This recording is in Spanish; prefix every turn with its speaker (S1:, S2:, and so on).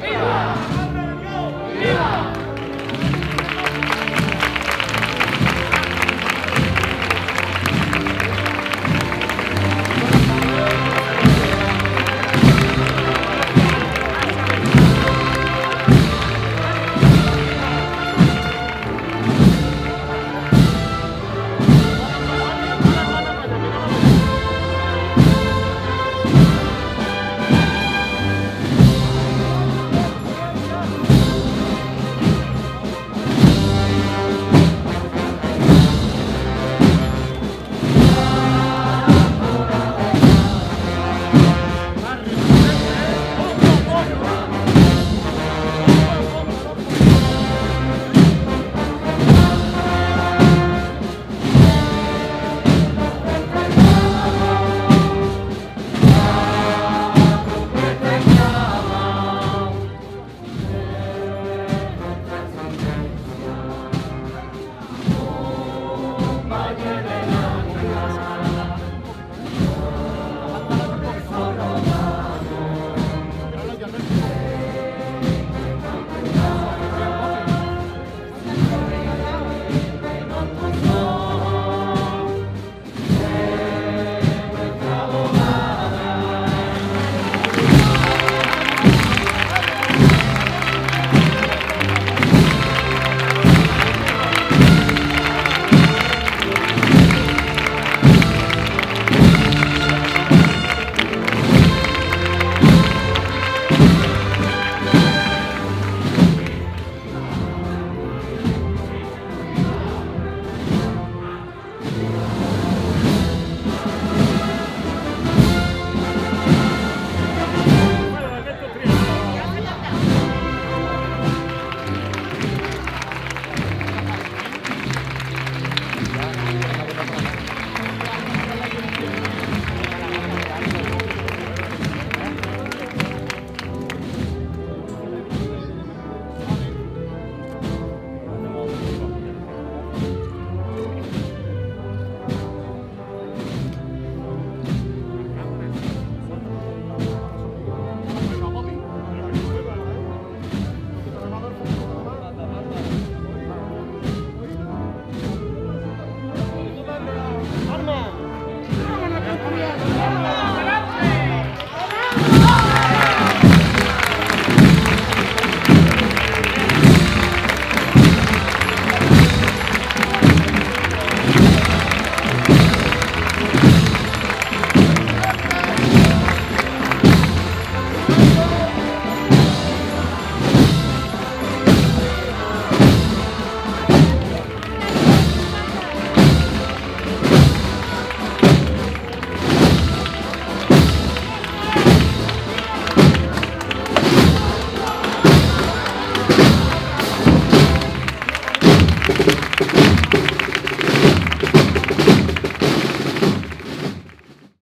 S1: ¡Viva! ¡Viva!